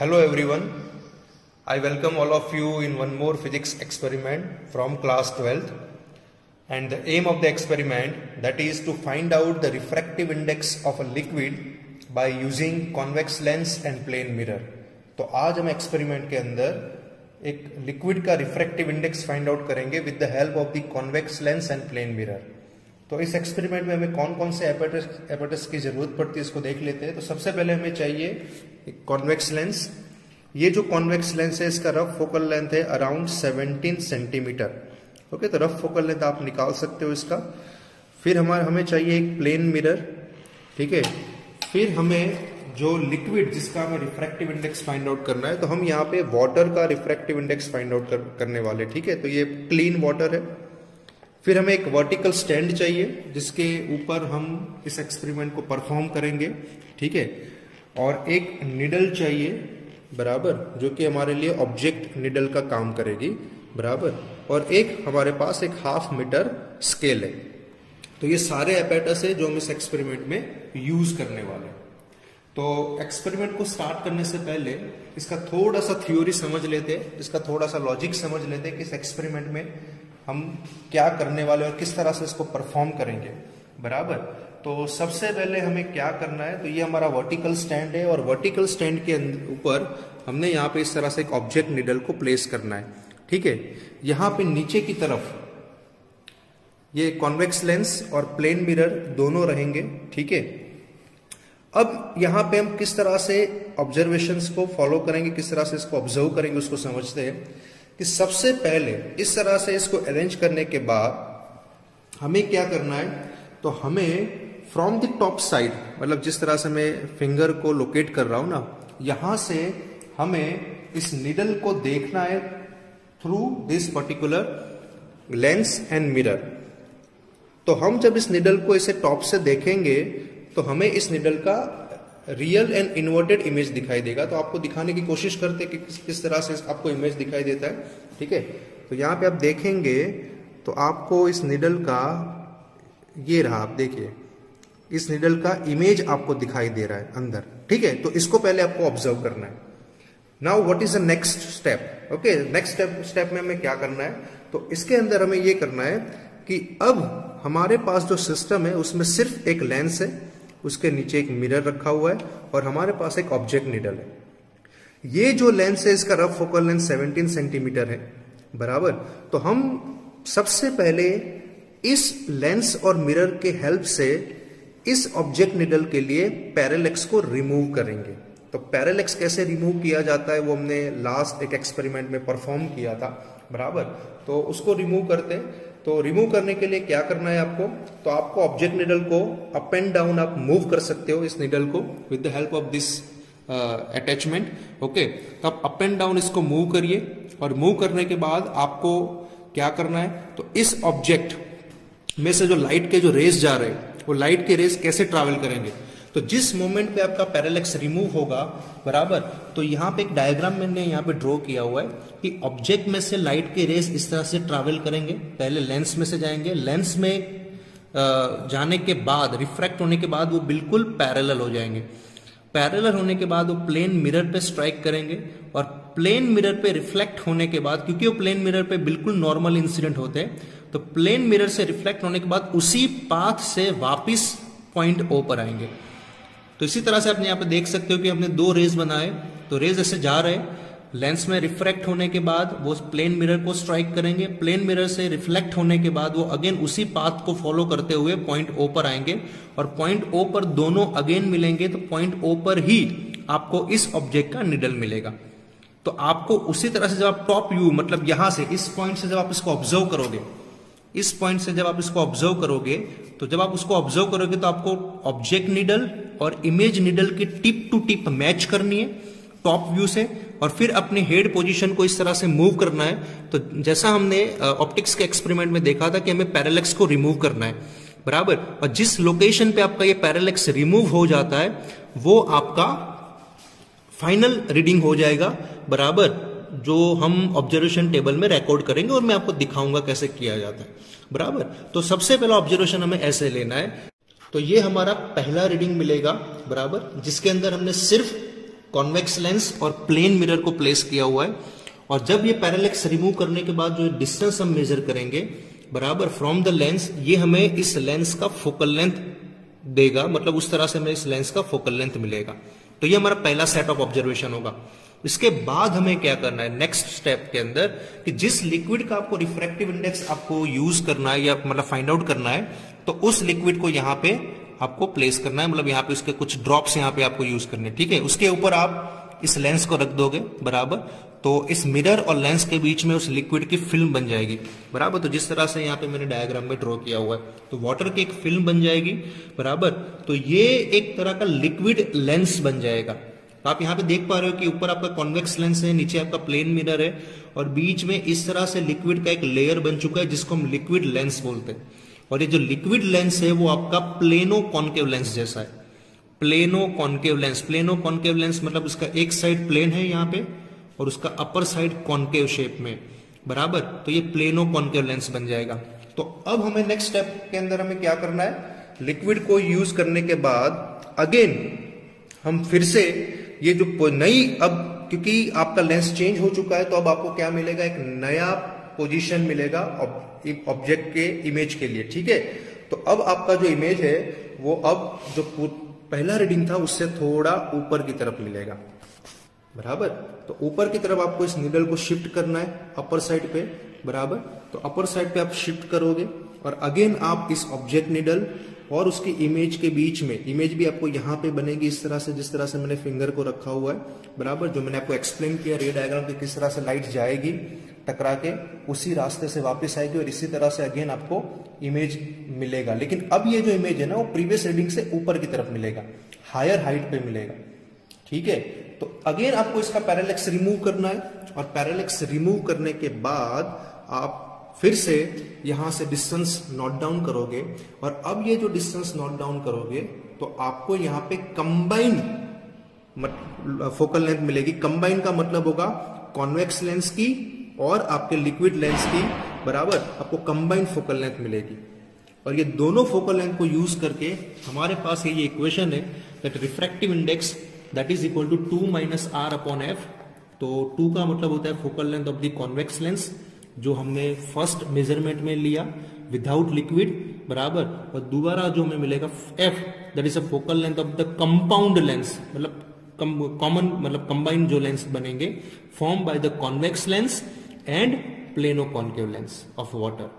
Hello everyone. I welcome all of you in one more physics experiment from class 12th. And the aim of the experiment that is to find out the refractive index of a liquid by using convex lens and plane mirror. तो आज हम experiment के अंदर एक liquid का refractive index find out करेंगे with the help of the convex lens and plane mirror तो इस एक्सपेरिमेंट में हमें कौन कौन से एपेटस एपेटस की ज़रूरत पड़ती है इसको देख लेते हैं। तो सबसे पहले हमें चाहिए एक कॉन्वेक्स लेंस ये जो कॉन्वेक्स लेंस है इसका रफ फोकल लेंथ है अराउंड 17 सेंटीमीटर ओके तो रफ फोकल लेंथ आप निकाल सकते हो इसका। फिर हमारे हमें चाहिए एक प्लेन मिरर ठीक है? फिर हमें जो लिक्विड जिसका हमें रिफ्रैक्टिव इंडेक्स फाइंड आउट करना है तो हम यहाँ पे वाटर का रिफ्रैक्टिव इंडेक्स फाइंड आउट कर, करने वाले ठीक है? तो ये क्लीन वाटर है। फिर हमें एक वर्टिकल स्टैंड चाहिए, जिसके ऊपर हम इस एक्सपेरिमेंट को परफॉर्म करेंगे, ठीक है? और एक निडल चाहिए, बराबर, जो कि हमारे लिए ऑब्जेक्ट निडल का काम करेगी, बराबर? और एक हमारे पास एक हाफ़ मीटर स्केल है। तो ये सारे एपेटस है जो हम इस एक्सपेरिमेंट में यूज़ करने वाले हैं। तो एक्सपेरिमेंट को स्टार्ट करने से पहले, इसका थोड़ा सा थ्योरी समझ लेते हैं, इसका थोड़ा सा लॉजिक समझ लेते हैं कि इस एक्सपेरिमेंट में हम क्या करने वाले और किस तरह से इसको परफॉर्म करेंगे? बराबर? तो सबसे पहले हमें क्या करना है? तो ये हमारा वर्टिकल स्टैंड है और वर्टिकल स्टैंड के ऊपर हमने यहाँ पे इस तरह से एक ऑब्जेक्ट निडल को प्लेस करना है। ठीक है? यहाँ पे नीचे की तरफ़ ये कॉन्वेक्स लेंस और प्लेन मिरर दोनों रहेंगे। ठीक है? अब यहाँ पे हम किस तरह से ऑब्जर्वेशंस को फॉलो करेंगे, किस तरह से इसको ऑब्ज़र्व करेंगे, उसको समझते हैं। कि सबसे पहले इस तरह से इसको अरेंज करने के बाद हमें क्या करना है? तो हमें फ्रॉम द टॉप साइड मतलब जिस तरह से मैं फिंगर को लोकेट कर रहा हूँ ना, यहाँ से हमें इस निडल को देखना है through this particular lens and mirror तो हम जब इस निडल को इसे टॉप से देखेंगे तो हमें इस निडल का रियल एंड इन्वर्टेड इमेज दिखाई देगा तो आपको दिखाने की कोशिश करते हैं कि किस, किस तरह से आपको इमेज दिखाई देता है ठीक है? तो यहाँ पे आप देखेंगे तो आपको इस निडल का ये रहा आप देखिए इस निडल का इमेज आपको दिखाई दे रहा है अंदर ठीक है? तो इसको पहले आपको ऑब्ज़र्व करना है। Now what is the next step okay next step step में हमें क्या करना है? तो इसके अंदर हमें ये करना है कि अब हमारे पास जो सिस्टम है उसमें सिर्फ़ एक लेंस है उसके नीचे एक मिरर रखा हुआ है और हमारे पास एक ऑब्जेक्ट निडल है। ये जो लेंस है, इसका रफ फोकल लेंथ 17 सेंटीमीटर है। बराबर? तो हम सबसे पहले इस लेंस और मिरर के हेल्प से इस ऑब्जेक्ट निडल के लिए पैरेलेक्स को रिमूव करेंगे। तो पैरेलेक्स कैसे रिमूव किया जाता है, वो हमने लास्ट एक एक्सपेरिमेंट में परफॉर्म किया था। बराबर? तो उसको रिमूव करते हैं। तो रिमूव करने के लिए क्या करना है आपको? तो आपको ऑब्जेक्ट निडल को अप एंड डाउन आप मूव कर सकते हो इस निडल को with the help of this attachment okay तो आप अप एंड डाउन इसको मूव करिए और मूव करने के बाद आपको क्या करना है? तो इस ऑब्जेक्ट में से जो लाइट के जो रेस जा रहे हैं, वो लाइट के रेस कैसे ट्रेवल करेंगे? तो जिस मोमेंट पे आपका पैरालेक्स रिमूव होगा, बराबर तो यहाँ पे एक डायग्राम मैंने यहाँ पे ड्रॉ किया हुआ है कि ऑब्जेक्ट में से लाइट के रेस इस तरह से ट्रैवल करेंगे। पहले लेंस में से जाएँगे। लेंस में जाने के बाद रिफ्रैक्ट होने के बाद वो बिल्कुल पैरेलल हो जाएँगे। पैरेलल होने के बाद वो प्लेन मिरर पे स्ट्राइक करेंगे और प्लेन मिरर पे रिफ्लेक्ट होने के बाद, क्योंकि वो प्लेन मिरर पे बिल्कुल नॉर्मल इंसिडेंट होते हैं तो प्लेन मिरर से रिफ्लेक्ट होने के बाद उसी पाथ से वापिस पॉइंट ओ पर आएँगे। तो इसी तरह से आप यहाँ पे देख सकते हो कि हमने दो रेज बनाए तो रेज ऐसे जा रहे लेंस में रिफ्रैक्ट होने के बाद वो प्लेन मिरर को स्ट्राइक करेंगे। प्लेन मिरर से रिफ्लेक्ट होने के बाद वो अगेन उसी पाथ को फॉलो करते हुए पॉइंट ओ पर आएँगे। और पॉइंट ओ पर दोनों अगेन मिलेंगे तो पॉइंट ओ पर ही आपको इस ऑब्जेक्ट का निडल मिलेगा। तो आपको उसी तरह से जब आप टॉप व्यू मतलब यहाँ से इस पॉइंट से जब आप इसको ऑब्ज़र्व करोगे इस पॉइंट से जब आप इसको ऑब्ज़र्व करोगे तो जब आप उसको ऑब्ज़र्व करोगे तो आपको ऑब्जेक्ट निडल और इमेज निडल की टिप टू टिप मैच करनी है टॉप व्यू से, और फिर अपने हेड पोजीशन को इस तरह से मूव करना है। तो जैसा हमने ऑप्टिक्स के एक्सपेरिमेंट में देखा था कि हमें पैरालेक्स को रिमूव करना है। बराबर? और जिस लोकेशन पे आपका ये पैरालेक्स रिमूव हो जाता है, वो आपका फाइनल रीडिंग हो जाएगा। बराबर? जो हम ऑब्जर्वेशन टेबल में रिकॉर्ड करेंगे और मैं आपको दिखाऊँगा कैसे किया जाता है। बराबर? तो सबसे पहला ऑब्जर्वेशन हमें ऐसे लेना है। तो ये हमारा पहला रीडिंग मिलेगा, बराबर? जिसके अंदर हमने सिर्फ़ कॉन्वेक्स लेंस और प्लेन मिरर को प्लेस किया हुआ है। और जब ये पैरालेक्स रिमूव करने के बाद जो डिस्टेंस हम मेजर करेंगे, बराबर? फ्रॉम द लेंस ये हमें इस लेंस का फोकल लेंथ देगा। मतलब उस तरह से हमें इस लेंस का फोकल लेंथ मिलेगा। तो ये हमारा पहला सेट ऑफ़ ऑब्जर्वेशन होगा। इसके बाद हमें क्या करना है? नेक्स्ट स्टेप के अंदर कि जिस लिक्विड का आपको रिफ्रैक्टिव इंडेक्स आपको यूज़ करना है या मतलब फाइंड आउट करना है तो उस लिक्विड को यहाँ पे आपको प्लेस करना है। मतलब यहाँ पे उसके कुछ ड्रॉप्स यहाँ पे आपको यूज़ करने ठीक है? उसके ऊपर आप इस लेंस को रख दोगे, बराबर? तो इस मिरर और लेंस के बीच में उस लिक्विड की फ़िल्म बन जाएगी। बराबर? तो जिस तरह से यहाँ पे मैंने डायग्राम में ड्रॉ किया हुआ है तो वाटर की एक फ़िल्म बन जाएगी, बराबर? तो ये एक तरह का लिक्विड लेंस बन जाएगा। तो आप यहाँ पे देख पा रहे हो कि ऊपर आपका कॉन्वेक्स लेंस है, नीचे आपका प्लेन मिरर है और बीच में इस तरह से लिक्विड का एक लेयर बन चुका है जिसको हम लिक्विड लेंस बोलते हैं। और ये जो लिक्विड लेंस है, वो आपका प्लेनो कॉन्केव लेंस जैसा है। Plano concave lens plano concave lens मतलब उसका एक साइड प्लेन है यहाँ पे और उसका अपर साइड कॉन्केव शेप में। बराबर? तो ये प्लेनो कॉन्केव लेंस बन जाएगा। तो अब हमें नेक्स्ट स्टेप के अंदर हमें क्या करना है? लिक्विड को यूज़ करने के बाद अगेन हम फिर से ये जो नई अब, क्योंकि आपका लेंस चेंज हो चुका है तो अब आपको क्या मिलेगा? एक नया पोजीशन मिलेगा ऑब्जेक्ट के इमेज के लिए, ठीक है? तो अब आपका जो इमेज है, वो अब जो पहला रीडिंग था, उससे थोड़ा ऊपर की तरफ़ मिलेगा। बराबर? तो ऊपर की तरफ़ आपको इस नीडल को शिफ्ट करना है अपर साइड पे, बराबर? तो अपर साइड पे आप शिफ्ट करोगे, और अगेन आप इस ऑब्जेक्ट नीडल और उसकी इमेज के बीच में इमेज भी आपको यहाँ पे बनेगी इस तरह से, जिस तरह से मैंने फिंगर को रखा हुआ है, बराबर, जो मैंने आपको एक्सप्लेन किया रे डायग्राम की किस तरह से लाइट जाएगी, टकरा के, उसी रास्ते से वापस आएगी और इसी तरह से अगेन आपको इमेज मिलेगा। लेकिन अब ये जो इमेज है ना, वो प्रीवियस रीडिंग से ऊपर की तरफ़ मिलेगा हायर हाइट पे मिलेगा। ठीक है? तो अगेन आपको इसका पैरालेक्स रिमूव करना है और पैरालेक्स रिमूव करने के बाद आप फिर से यहाँ से डिस्टेंस नोट डाउन करोगे और अब ये जो डिस्टेंस नोट डाउन करोगे तो आपको यहाँ पे कंबाइन फोकल लेंथ मिलेगी। कंबाइन का मतलब होगा कॉन्वेक्स लेंस की और आपके लिक्विड लेंस की बराबर आपको कंबाइंड फोकल लेंथ मिलेगी। और ये दोनों फोकल लेंथ को यूज़ करके हमारे पास ये इक्वेशन है that refractive index that is equal to two minus R upon F तो टू का मतलब होता है focal length of the convex lens जो हमने फ़र्स्ट मेज़रमेंट में लिया विदाउट लिक्विड बराबर? और दोबारा जो हमें मिलेगा F that is a focal length of the compound lens मतलब कॉमन मतलब कंबाइंड जो लेंस बनेंगे form by the convex lens and plano concave lens of water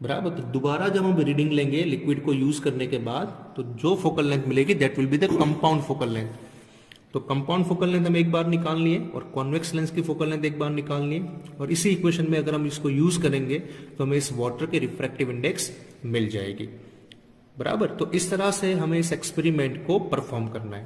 बराबर? तो दोबारा जब हम रीडिंग लेंगे लिक्विड को यूज़ करने के बाद तो जो फोकल लेंथ मिलेगी that will be the compound focal length तो कंपाउंड फोकल लेंथ हम एक बार निकाल लिए और कॉन्वेक्स लेंस की फोकल लेंथ एक बार निकाल लिए और इसी इक्वेशन में अगर हम इसको यूज़ करेंगे तो हमें इस वाटर के रिफ्रैक्टिव इंडेक्स मिल जाएगी। बराबर? तो इस तरह से हमें इस एक्सपेरिमेंट को परफॉर्म करना है।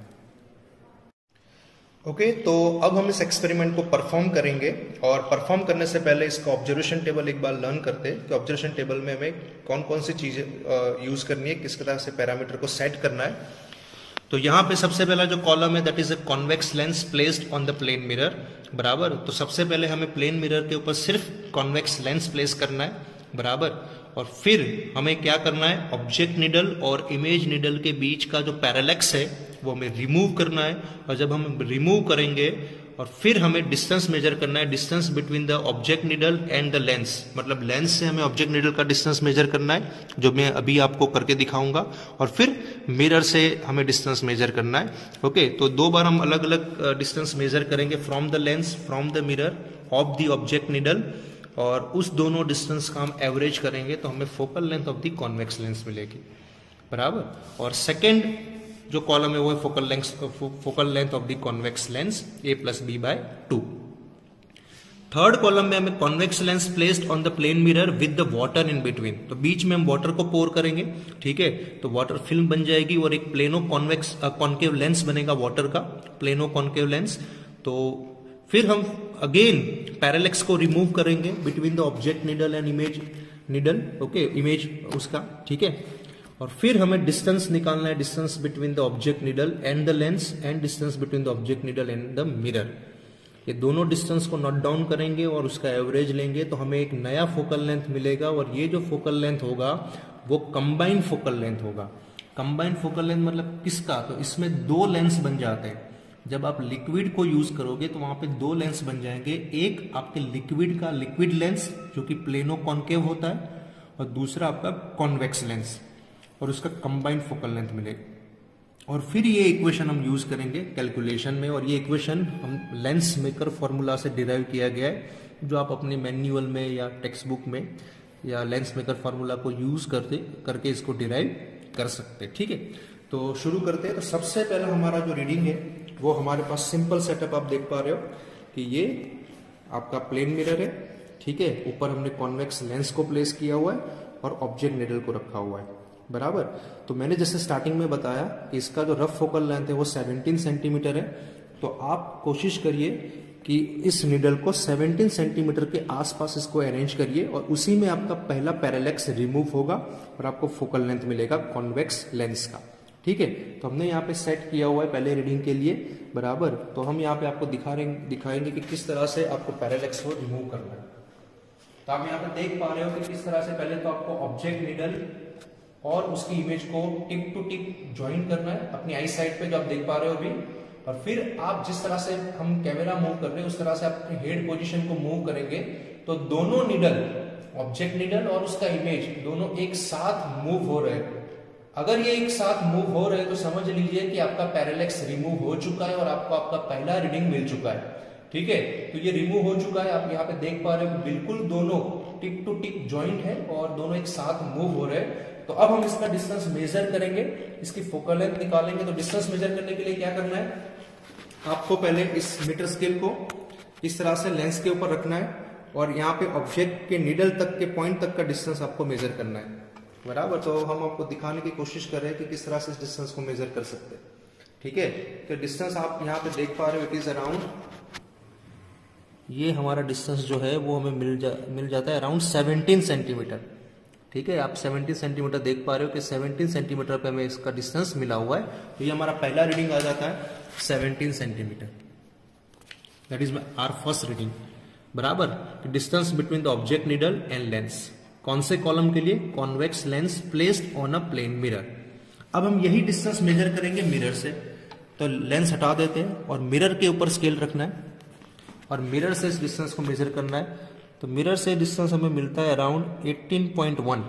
ओके okay, तो अब हम इस एक्सपेरिमेंट को परफॉर्म करेंगे और परफॉर्म करने से पहले इसका ऑब्जर्वेशन टेबल एक बार लर्न करते हैं कि ऑब्जर्वेशन टेबल में हमें कौन कौन सी चीज़ें यूज़ करनी है किस तरह से पैरामीटर को सेट करना है। तो यहाँ पे सबसे पहला जो कॉलम है that is a convex lens placed on the plane mirror बराबर? तो सबसे पहले हमें प्लेन मिरर के ऊपर सिर्फ़ कॉन्वेक्स लेंस प्लेस करना है, बराबर? और फिर हमें क्या करना है? ऑब्जेक्ट निडल और इमेज निडल के बीच का जो पैरालेक्स है, वो हमें रिमूव करना है। और जब हम रिमूव करेंगे और फिर हमें डिस्टेंस मेजर करना है distance between the object needle and the lens मतलब लेंस से हमें ऑब्जेक्ट निडल का डिस्टेंस मेजर करना है, जो मैं अभी आपको करके दिखाऊँगा। और फिर मिरर से हमें डिस्टेंस मेजर करना है। ओके तो दो बार हम अलग अलग डिस्टेंस मेजर करेंगे from the lens from the mirror of the object needle और उस दोनों डिस्टेंस का हम एवरेज करेंगे तो हमें focal length of the convex lens मिलेगी। बराबर? और सेकेंड जो कॉलम है वो है focal length focal length of the convex lens A plus B by two third column में हमें convex lens placed on the plane mirror with the water in between तो बीच में हम वाटर को पोर करेंगे, ठीक है? तो वाटर फ़िल्म बन जाएगी और एक प्लेनो कॉन्वेक्स कॉन्केव लेंस बनेगा वाटर का प्लेनो कॉन्केव लेंस तो फिर हम अगेन पैरालेक्स को रिमूव करेंगे between the object needle and image needle okay image उसका, ठीक है? और फिर हमें डिस्टेंस निकालना है distance between the object needle and the lens and distance between the object needle and the mirror ये दोनों डिस्टेंस को नोट डाउन करेंगे और उसका एवरेज लेंगे तो हमें एक नया फोकल लेंथ मिलेगा और ये जो फोकल लेंथ होगा, वो कंबाइंड फोकल लेंथ होगा। कंबाइंड फोकल लेंथ मतलब किसका? तो इसमें दो लेंस बन जाते हैं। जब आप लिक्विड को यूज़ करोगे तो वहाँ पे दो लेंस बन जाएँगे। एक आपके लिक्विड का लिक्विड लेंस जो कि प्लेनो कॉन्केव होता है, और दूसरा आपका कॉन्वेक्स लेंस और उसका कंबाइंड फोकल लेंथ मिलेगा और फिर ये इक्वेशन हम यूज़ करेंगे कैलकुलेशन में और ये इक्वेशन हम लेंस मेकर फॉर्मूला से डिराइव किया गया है, जो आप अपने मैन्युअल में या टेक्स्ट बुक में या लेंस मेकर फार्मूला को यूज़ करते, करके इसको डिराइव कर सकते हैं, ठीक है? तो शुरू करते हैं। तो सबसे पहला हमारा जो रीडिंग है, वो हमारे पास सिंपल सेटअप आप देख पा रहे हो कि ये आपका प्लेन मिरर है, ठीक है? ऊपर हमने कॉन्वेक्स लेंस को प्लेस किया हुआ है और ऑब्जेक्ट निडल को रखा हुआ है। बराबर? तो मैंने जैसे स्टार्टिंग में बताया कि इसका जो रफ फोकल लेंथ है वो 17 सेंटीमीटर है। तो आप कोशिश करिए कि इस निडल को 17 सेंटीमीटर के आसपास इसको अरेंज करिए और उसी में आपका पहला पैरालेक्स रिमूव होगा और आपको फोकल लेंथ मिलेगा कॉन्वेक्स लेंस का। ठीक है? तो हमने यहाँ पे सेट किया हुआ है पहले रीडिंग के लिए। बराबर? तो हम यहाँ पे आपको दिखा रहे, दिखाएँगे कि किस तरह से आपको पैरालेक्स को रिमूव करना है। तो आप यहाँ पे देख पा रहे हो कि किस तरह से पहले तो आपको ऑब्जेक्ट निडल और उसकी इमेज को टिप टू टिप ज्वाइन करना है, अपनी आई साइड पे जो आप देख पा रहे हो अभी। और फिर आप जिस तरह से हम कैमरा मूव कर रहे हैं, उस तरह से आप अपने हेड पोजीशन को मूव करेंगे तो दोनों निडल ऑब्जेक्ट निडल और उसका इमेज दोनों एक साथ मूव हो रहे हैं। अगर ये एक साथ मूव हो रहे हैं तो समझ लीजिए कि आपका पैरालेक्स रिमूव हो चुका है और आपको आपका पहला रीडिंग मिल चुका है। ठीक है? तो ये रिमूव हो चुका है, आप यहाँ पे देख पा रहे हो बिल्कुल दोनों टिक टू टिक ज्वाइंट है और दोनों एक साथ मूव हो रहे हैं। तो अब हम इसका डिस्टेंस मेजर करेंगे, इसकी फोकल लेंथ निकालेंगे तो डिस्टेंस मेजर करने के लिए क्या करना है? आपको पहले इस मीटर स्केल को इस तरह से लेंस के ऊपर रखना है और यहाँ पे ऑब्जेक्ट के नीडल तक के पॉइंट तक का डिस्टेंस आपको मेजर करना है। बराबर? तो हम आपको दिखाने की कोशिश कर रहे हैं कि किस तरह से इस डिस्टेंस को मेजर कर सकते हैं। ठीक है? तो डिस्टेंस आप यहाँ पे देख पा रहे हो इट इज़ अराउंड ये हमारा डिस्टेंस जो है, वो हमें मिल जा मिल जाता है अराउंड 17 सेंटीमीटर ठीक है, आप 17 सेंटीमीटर देख पा रहे हो कि 17 सेंटीमीटर पे हमें इसका डिस्टेंस मिला हुआ है। तो ये हमारा पहला रीडिंग आ जाता है 17 centimetre that is our first reading बराबर? Distance between the object needle and lens कौन से कॉलम के लिए? Convex lens placed on a plane mirror अब हम यही डिस्टेंस मेजर करेंगे मिरर से। तो लेंस हटा देते हैं और मिरर के ऊपर स्केल रखना है। और मिरर से इस डिस्टेंस को मेजर करना है। तो मिरर से डिस्टेंस हमें मिलता है अराउंड 18.1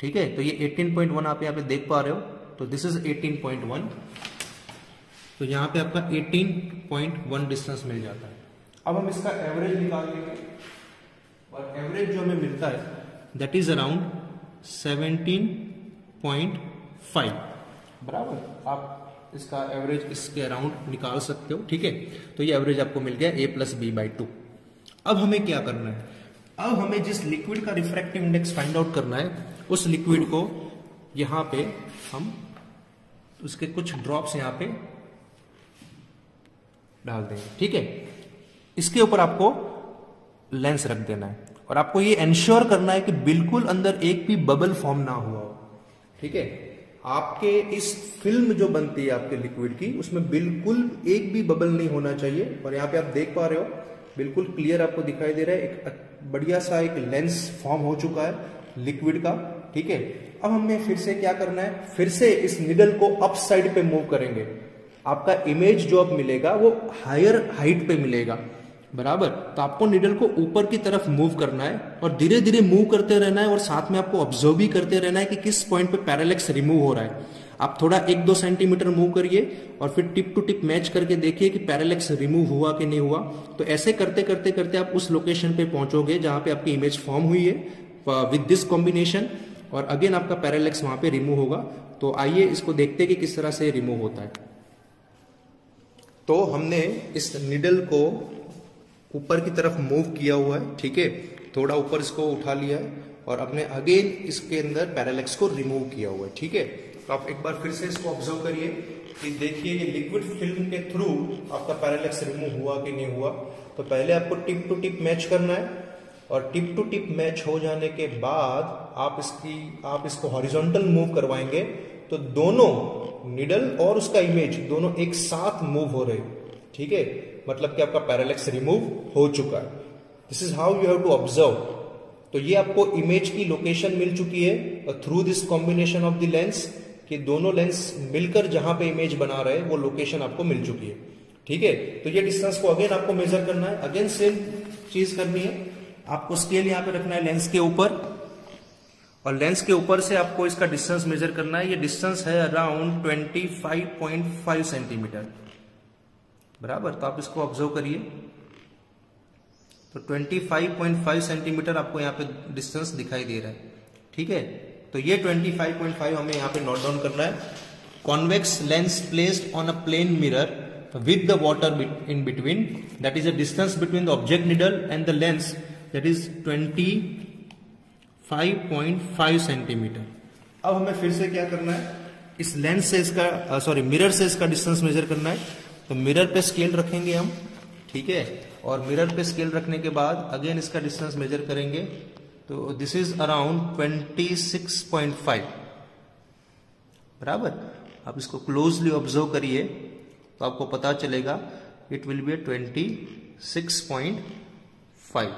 ठीक है? तो ये 18.1 आप यहाँ पे देख पा रहे हो तो दिस इज़ 18.1 तो यहाँ पे आपका 18.1 डिस्टेंस मिल जाता है। अब हम इसका एवरेज निकाल लेंगे, और एवरेज जो हमें मिलता है दैट इज़ अराउंड 17.5 बराबर? आप इसका एवरेज इसके अराउंड निकाल सकते हो, ठीक है? तो ये एवरेज आपको मिल गया A plus B by two अब हमें क्या करना है? अब हमें जिस लिक्विड का रिफ्रैक्टिव इंडेक्स फाइंड आउट करना है, उस लिक्विड को यहाँ पे हम उसके कुछ ड्रॉप्स यहाँ पे डाल देंगे, ठीक है? इसके ऊपर आपको लेंस रख देना है और आपको ये इंश्योर करना है कि बिल्कुल अंदर एक भी बबल फॉर्म ना हुआ हो, ठीक है? आपके इस फ़िल्म जो बनती है आपके लिक्विड की, उसमें बिल्कुल एक भी बबल नहीं होना चाहिए और यहाँ पे आप देख पा रहे हो बिल्कुल क्लियर आपको दिखाई दे रहा है। एक बढ़िया सा एक लेंस फॉर्म हो चुका है लिक्विड का, ठीक है? अब हमें फिर से क्या करना है? फिर से इस निडल को अप साइड पे मूव करेंगे। आपका इमेज जो अब मिलेगा, वो हायर हाइट पे मिलेगा। बराबर? तो आपको निडल को ऊपर की तरफ़ मूव करना है और धीरे धीरे मूव करते रहना है और साथ में आपको ऑब्ज़र्व भी करते रहना है कि किस पॉइंट पे पैरालेक्स रिमूव हो रहा है। आप थोड़ा एक दो सेंटीमीटर मूव करिए और फिर टिप टू टिप मैच करके देखिए कि पैरालेक्स रिमूव हुआ कि नहीं हुआ। तो ऐसे करते करते करते आप उस लोकेशन पे पहुंचोगे जहाँ पे आपकी इमेज फॉर्म हुई है विद दिस कॉम्बिनेशन और अगेन आपका पैरालेक्स वहाँ पे रिमूव होगा। तो आइए इसको देखते कि किस तरह से रिमूव होता है। तो हमने इस निडल को ऊपर की तरफ़ मूव किया हुआ है, ठीक है? थोड़ा ऊपर इसको उठा लिया है और अपने अगेन इसके अंदर पैरालेक्स को रिमूव किया हुआ है, ठीक है? तो आप एक बार फिर से इसको ऑब्ज़र्व करिए कि देखिए ये लिक्विड फ़िल्म के थ्रू आपका पैरालेक्स रिमूव हुआ कि नहीं हुआ। तो पहले आपको टिप टू टिप मैच करना है और टिप टू टिप मैच हो जाने के बाद आप इसकी, आप इसको हॉरिजॉन्टल मूव करवाएँगे। तो दोनों निडल और उसका इमेज दोनों एक साथ मूव हो रहे ठीक है? मतलब कि आपका पैरालेक्स रिमूव हो चुका है। This is how you have to observe तो ये आपको इमेज की लोकेशन मिल चुकी है through this combination of the lens कि दोनों लेंस मिलकर जहाँ पे इमेज बना रहे, वो लोकेशन आपको मिल चुकी है। ठीक है? तो ये डिस्टेंस को अगेन आपको मेजर करना है। अगेन सेम चीज़ करनी है। आपको स्केल यहाँ पे रखना है लेंस के ऊपर। और लेंस के ऊपर से आपको इसका डिस्टेंस मेजर करना है। ये डिस्टेंस है अराउंड 25.5 सेंटीमीटर बराबर? तो आप इसको ऑब्ज़र्व करिए। तो 25.5 सेंटीमीटर आपको यहाँ पे डिस्टेंस दिखाई दे रहा है। ठीक है? तो ये 25.5 हमें यहाँ पे नोट डाउन करना है। Convex lens placed on a plane mirror with the water in between, that is the distance between the object needle and the lens, that is 25.5 centimetre अब हमें फिर से क्या करना है? इस लेंस से इसका सॉरी मिरर से इसका डिस्टेंस मेजर करना है। तो मिरर पे स्केल रखेंगे हम, ठीक है? और मिरर पे स्केल रखने के बाद अगेन इसका डिस्टेंस मेजर करेंगे। तो दिस इज़ अराउंड 26.5 बराबर? आप इसको क्लोजली ऑब्ज़र्व करिए तो आपको पता चलेगा it will be twenty six point five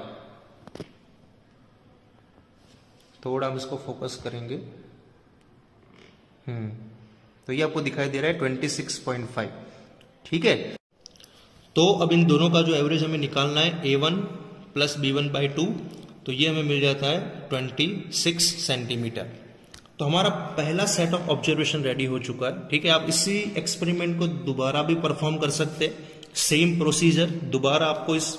थोड़ा हम इसको फोकस करेंगे। हम्म तो ये आपको दिखाई दे रहा है ट्वेंटी सिक्स पॉइंट फाइव ठीक है? तो अब इन दोनों का जो एवरेज हमें निकालना है A one plus B one by two तो ये हमें मिल जाता है ट्वेंटी सिक्स सेंटीमीटर। तो हमारा पहला सेट ऑफ़ ऑब्जर्वेशन रेडी हो चुका है, ठीक है? आप इसी एक्सपेरिमेंट को दोबारा भी परफॉर्म कर सकते सेम प्रोसीजर दोबारा आपको इस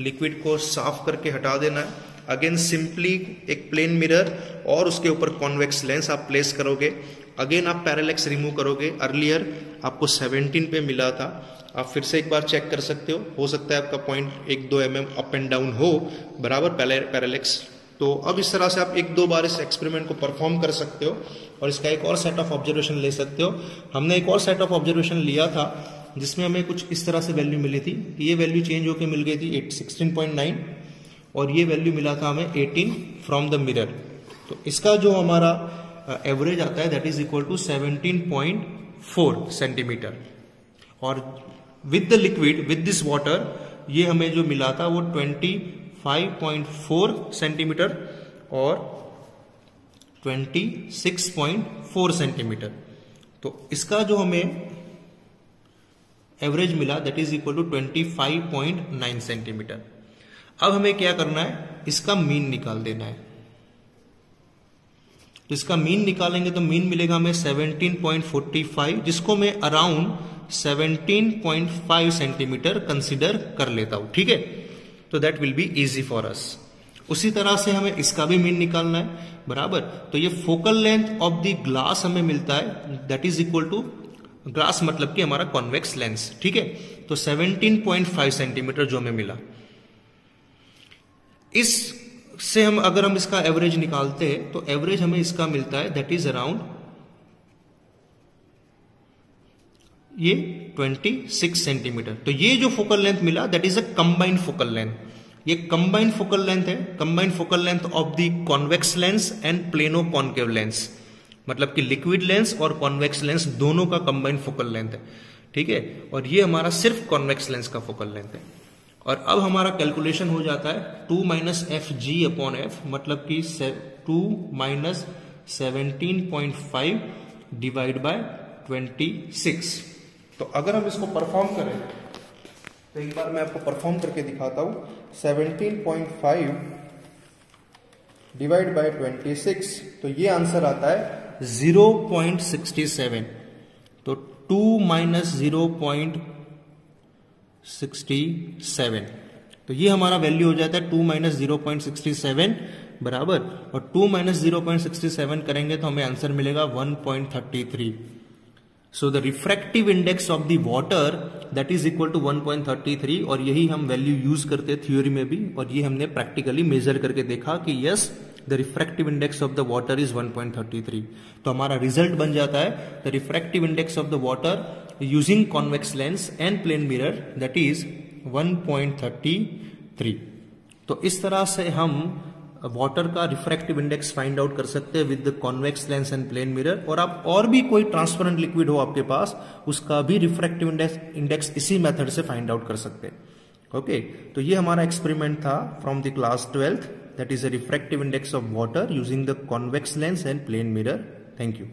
लिक्विड को साफ़ करके हटा देना है। अगेन सिंपली एक प्लेन मिरर और उसके ऊपर कॉन्वेक्स लेंस आप प्लेस करोगे। अगेन आप पैरालेक्स रिमूव करोगे। अर्लियर आपको 17 पे मिला था। आप फिर से एक बार चेक कर सकते हो। हो सकता है आपका पॉइंट एक दो एम अप एंड डाउन हो, बराबर पैरालेक्स तो अब इस तरह से आप एक दो बार इस एक्सपेरिमेंट को परफॉर्म कर सकते हो और इसका एक और सेट ऑफ़ ऑब्जर्वेशन ले सकते हो। हमने एक और सेट ऑफ़ ऑब्जर्वेशन लिया था, जिसमें हमें कुछ इस तरह से वैल्यू मिली थी कि ये वैल्यू चेंज होकर मिल गई थी एट सिक्सटीन पॉइंट नाइन और ये वैल्यू मिला था हमें एटीन फ्रॉम द मिरर तो इसका जो हमारा एवरेज आता है that is equal to seventeen point four centimetre और with the liquid with this water ये हमें जो मिला था वो ट्वेंटी 5.4 सेंटीमीटर और 26.4 सेंटीमीटर तो इसका जो हमें एवरेज मिला that is equal to 25.9 centimetre अब हमें क्या करना है? इसका मीन निकाल देना है। तो इसका मीन निकालेंगे तो मीन मिलेगा हमें 17.45 जिसको मैं अराउंड 17.5 सेंटीमीटर कंसिडर कर लेता हूँ, ठीक है? तो that will be easy for us उसी तरह से हमें इसका भी मीन निकालना है, बराबर? तो ये focal length of the glass हमें मिलता है that is equal to glass मतलब कि हमारा कॉन्वेक्स लेंस ठीक है? तो 17.5 सेंटीमीटर जो हमें मिला। इस से हम, अगर हम इसका एवरेज निकालते हैं तो एवरेज हमें इसका मिलता है दैट इज़ अराउंड ये 26 सेंटीमीटर तो ये जो फोकल लेंथ मिला that is a combined focal length ये कंबाइंड फोकल लेंथ है combined focal length of the convex lens and plano concave lens मतलब कि लिक्विड लेंस और कॉन्वेक्स लेंस दोनों का कंबाइंड फोकल लेंथ है। ठीक है? और ये हमारा सिर्फ़ कॉन्वेक्स लेंस का फोकल लेंथ है। और अब हमारा कैलकुलेशन हो जाता है two minus F G upon F मतलब कि two minus seventeen point five divide by twenty six तो अगर हम इसको परफॉर्म करें तो एक बार मैं आपको परफॉर्म करके दिखाता हूँ। 17.5 डिवाइड बाय 26 तो ये आंसर आता है 0.67 तो 2 माइनस ज़ीरो तो ये हमारा वैल्यू हो जाता है 2 माइनस ज़ीरो बराबर। और 2 माइनस ज़ीरो करेंगे तो हमें आंसर मिलेगा 1.33 so the refractive index of the water that is equal to 1.33 और यही हम वैल्यू यूज़ करते थ्योरी में भी, और ये हमने प्रैक्टिकली मेजर करके देखा कि yes the refractive index of the water is 1.33 तो हमारा रिज़ल्ट बन जाता है the refractive index of the water using convex lens and plane mirror that is 1.33 तो इस तरह से हम वाटर का रिफ्रैक्टिव इंडेक्स फाइंड आउट कर सकते हैं with the convex lens and plane mirror और आप और भी कोई ट्रांसपेरेंट लिक्विड हो आपके पास उसका भी रिफ्रैक्टिव इंडेक्स इंडेक्स इसी मेथड से फाइंड आउट कर सकते हैं। ओके okay, तो ये हमारा एक्सपेरिमेंट था from the class twelfth that is a refractive index of water using the convex lens and plane mirror thank you